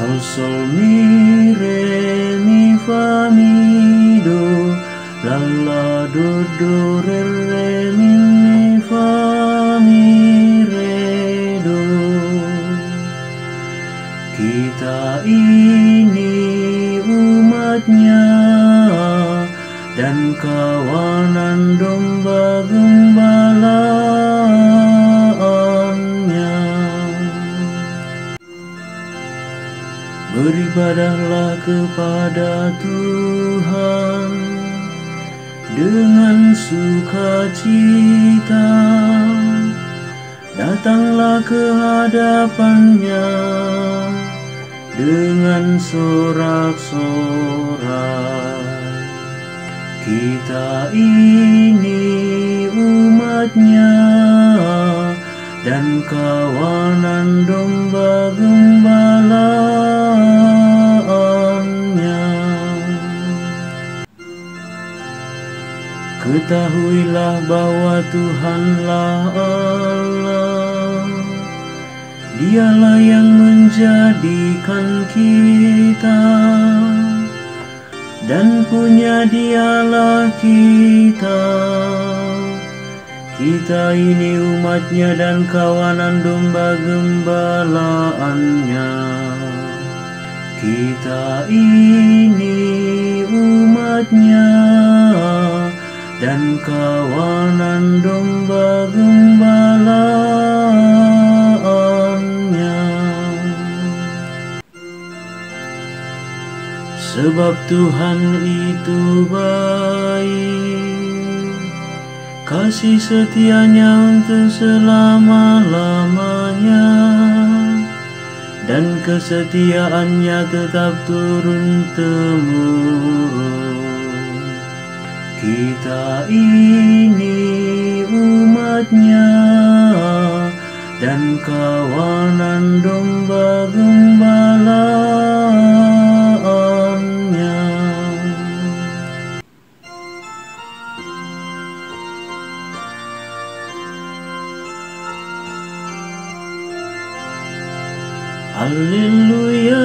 Sol sol mi re mi fa mi do la la do do re re mi mi fa mi re do. Kita ini umatnya dan kawanan Beribadahlah kepada Tuhan dengan sukacita. Datanglah ke hadapannya dengan sorak-sorai Kita ini umatnya dan kawanan Ketahuilah bahwa Tuhanlah Allah. Dialah yang menjadikan kita. Dan punya dialah kita. Kita ini umatnya dan kawanan domba gembalaannya. Kita ini umatnya dan kawanan domba gembalaannya. Sebab Tuhan itu baik Kasih setianya untuk selama-lamanya. Dan kesetiaannya tetap turun-temurun kita ini umatnya dan kawanan domba gembalaannya. Alleluia,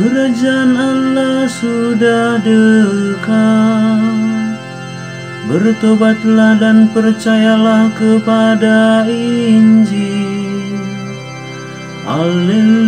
Kerajaan Allah sudah dekat. Bertobatlah dan percayalah kepada Injil. Alleluia,